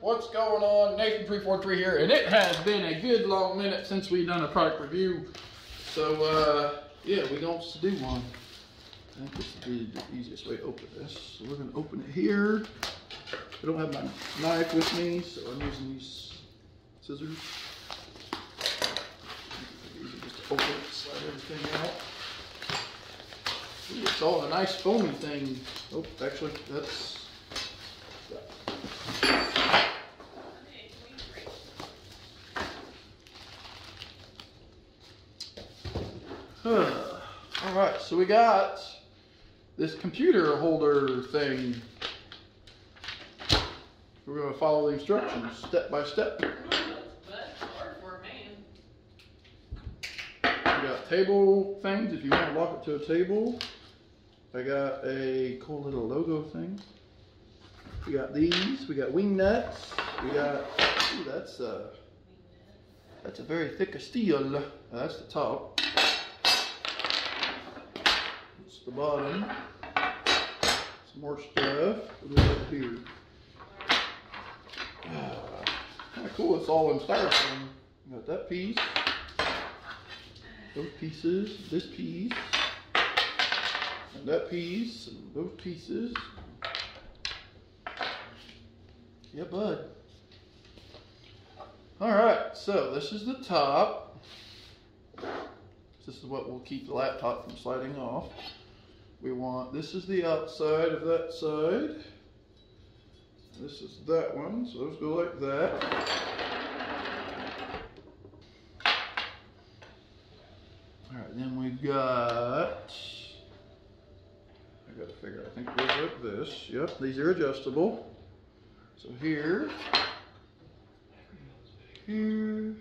what's going on? Nathan343 here, and it has been a good long minute since we've done a product review. So, uh, yeah, we're going to do one. I think this would be the easiest way to open this. So we're going to open it here. I don't have my knife with me, so I'm using these scissors. Just to open it, slide everything out. Ooh, it's all a nice foamy thing. Oh, actually, that's All right, so we got this computer holder thing. We're gonna follow the instructions step by step. We got table things if you want to lock it to a table. I got a cool little logo thing. We got these. We got wing nuts. We got. Ooh, that's uh. That's a very thick of steel. That's the top the bottom. Some more stuff. What do we here? Uh, kind of cool. It's all in styrofoam. Got that piece. Those pieces. This piece. And that piece. And those pieces. Yeah, bud. All right, so this is the top. This is what will keep the laptop from sliding off we want, this is the outside of that side. This is that one, so those go like that. All right, then we've got, I gotta figure, I think goes like this. Yep, these are adjustable. So here, here,